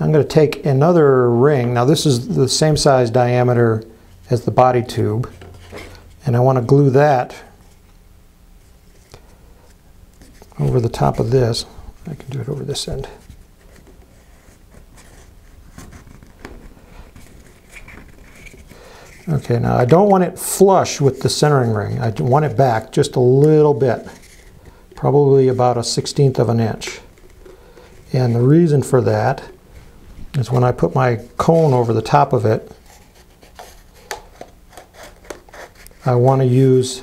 I'm going to take another ring. Now this is the same size diameter as the body tube. And I want to glue that over the top of this. I can do it over this end. Okay, now I don't want it flush with the centering ring. I want it back just a little bit, probably about a sixteenth of an inch. And the reason for that is when I put my cone over the top of it, I want to use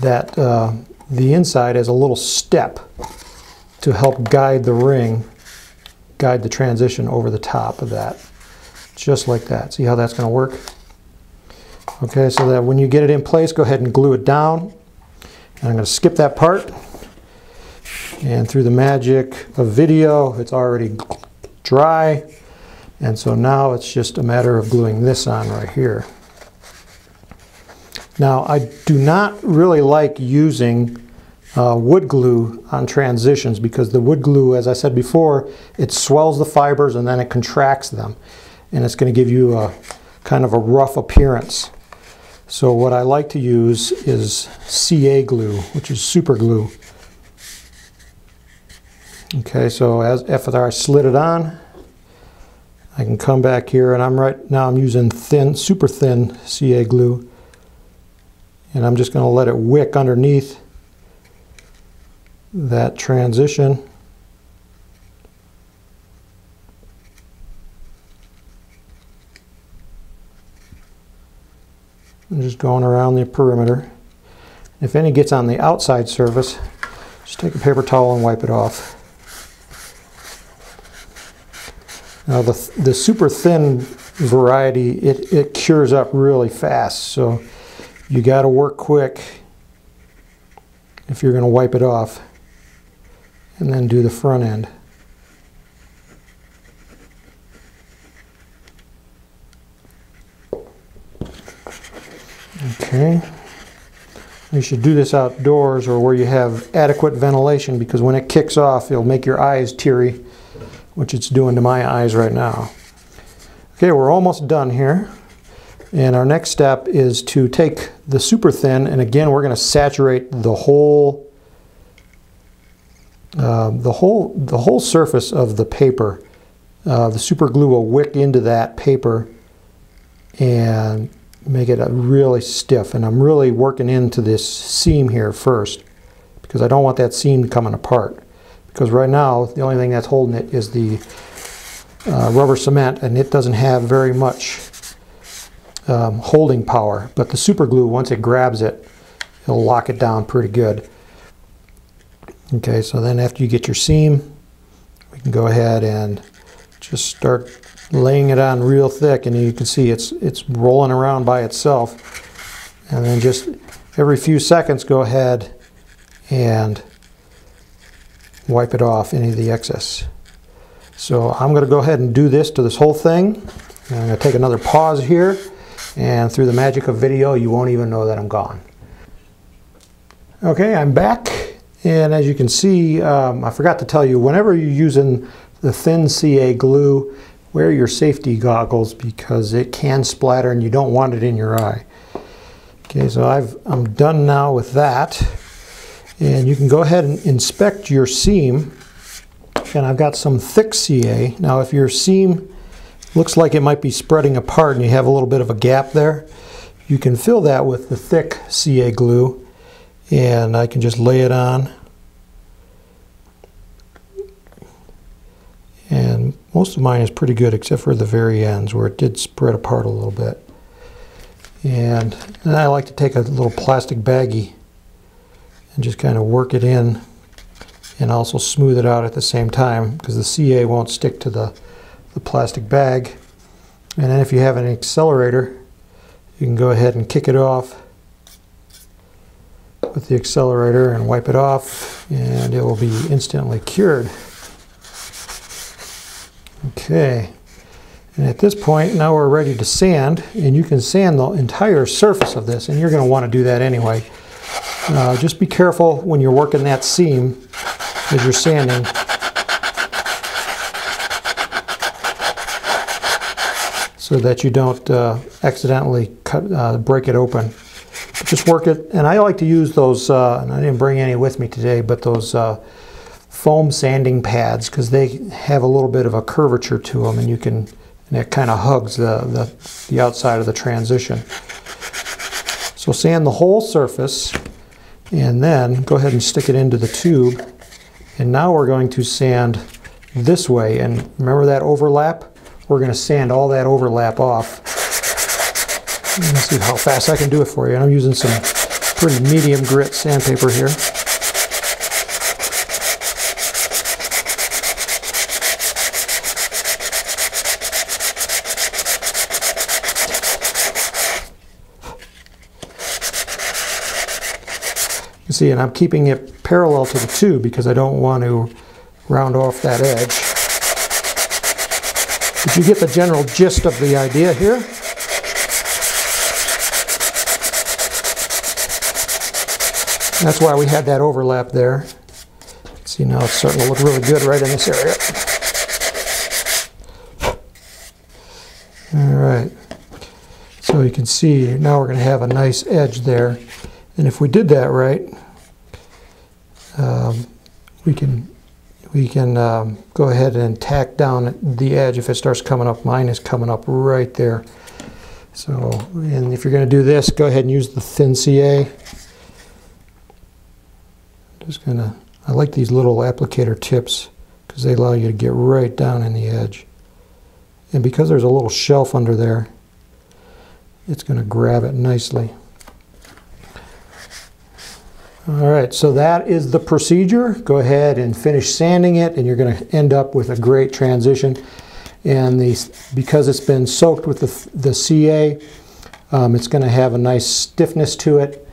that uh, the inside as a little step to help guide the ring, guide the transition over the top of that. Just like that. See how that's going to work? Okay, so that when you get it in place, go ahead and glue it down. And I'm going to skip that part. And through the magic of video, it's already dry. And so now it's just a matter of gluing this on right here. Now, I do not really like using uh, wood glue on transitions because the wood glue, as I said before, it swells the fibers and then it contracts them. And it's going to give you a kind of a rough appearance. So what I like to use is CA glue, which is super glue. Okay, so as after I slid it on, I can come back here and I'm right now I'm using thin, super thin CA glue. And I'm just going to let it wick underneath that transition. I'm just going around the perimeter. If any gets on the outside surface, just take a paper towel and wipe it off. The, the super thin variety, it, it cures up really fast, so you got to work quick if you're going to wipe it off and then do the front end. Okay. You should do this outdoors or where you have adequate ventilation because when it kicks off, it'll make your eyes teary, which it's doing to my eyes right now. Okay, we're almost done here. And our next step is to take the super thin, and again, we're going to saturate the whole, uh, the whole, the whole surface of the paper. Uh, the super glue will wick into that paper and make it really stiff. And I'm really working into this seam here first because I don't want that seam coming apart. Because right now, the only thing that's holding it is the uh, rubber cement and it doesn't have very much um, holding power. But the super glue, once it grabs it, it'll lock it down pretty good. Okay, so then after you get your seam, we can go ahead and just start laying it on real thick and you can see it's it's rolling around by itself and then just every few seconds go ahead and wipe it off any of the excess so I'm going to go ahead and do this to this whole thing and I'm going to take another pause here and through the magic of video you won't even know that I'm gone okay I'm back and as you can see um, I forgot to tell you whenever you're using the thin CA glue wear your safety goggles because it can splatter and you don't want it in your eye. Okay, so I've, I'm done now with that. And you can go ahead and inspect your seam. And I've got some thick CA. Now if your seam looks like it might be spreading apart and you have a little bit of a gap there, you can fill that with the thick CA glue. And I can just lay it on And most of mine is pretty good except for the very ends where it did spread apart a little bit. And then I like to take a little plastic baggie and just kind of work it in and also smooth it out at the same time because the CA won't stick to the, the plastic bag. And then if you have an accelerator, you can go ahead and kick it off with the accelerator and wipe it off and it will be instantly cured. Okay. And at this point, now we're ready to sand, and you can sand the entire surface of this, and you're going to want to do that anyway. Uh, just be careful when you're working that seam as you're sanding. so that you don't uh, accidentally cut, uh, break it open. But just work it, and I like to use those, uh, and I didn't bring any with me today, but those uh, foam sanding pads because they have a little bit of a curvature to them and you can, and it kind of hugs the, the, the outside of the transition. So sand the whole surface and then go ahead and stick it into the tube. And now we're going to sand this way. And remember that overlap? We're going to sand all that overlap off. Let me see how fast I can do it for you. And I'm using some pretty medium grit sandpaper here. See, and I'm keeping it parallel to the tube because I don't want to round off that edge. But you get the general gist of the idea here. That's why we had that overlap there. See now it's starting to look really good right in this area. All right. So you can see now we're going to have a nice edge there. And if we did that right, um, we can we can um, go ahead and tack down the edge if it starts coming up. Mine is coming up right there. So, and if you're going to do this, go ahead and use the thin CA. Just going to, I like these little applicator tips because they allow you to get right down in the edge. And because there's a little shelf under there, it's going to grab it nicely. All right, so that is the procedure. Go ahead and finish sanding it and you're going to end up with a great transition. And the, because it's been soaked with the, the CA, um, it's going to have a nice stiffness to it.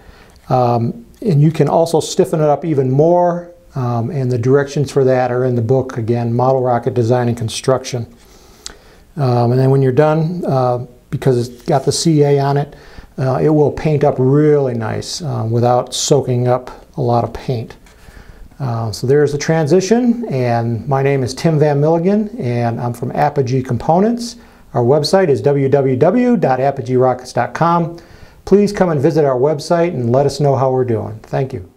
Um, and you can also stiffen it up even more. Um, and the directions for that are in the book, again, Model Rocket Design and Construction. Um, and then when you're done, uh, because it's got the CA on it, uh, it will paint up really nice uh, without soaking up a lot of paint. Uh, so there's the transition, and my name is Tim Van Milligan, and I'm from Apogee Components. Our website is www.apogeerockets.com. Please come and visit our website and let us know how we're doing. Thank you.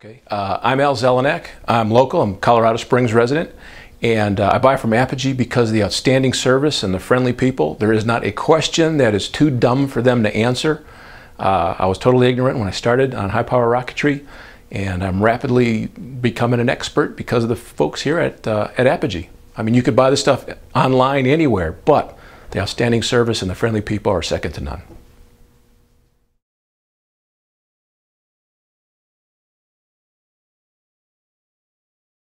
Okay, uh, I'm Al Zelenak. I'm local. I'm Colorado Springs resident. And uh, I buy from Apogee because of the outstanding service and the friendly people. There is not a question that is too dumb for them to answer. Uh, I was totally ignorant when I started on high power rocketry, and I'm rapidly becoming an expert because of the folks here at, uh, at Apogee. I mean, you could buy this stuff online anywhere, but the outstanding service and the friendly people are second to none.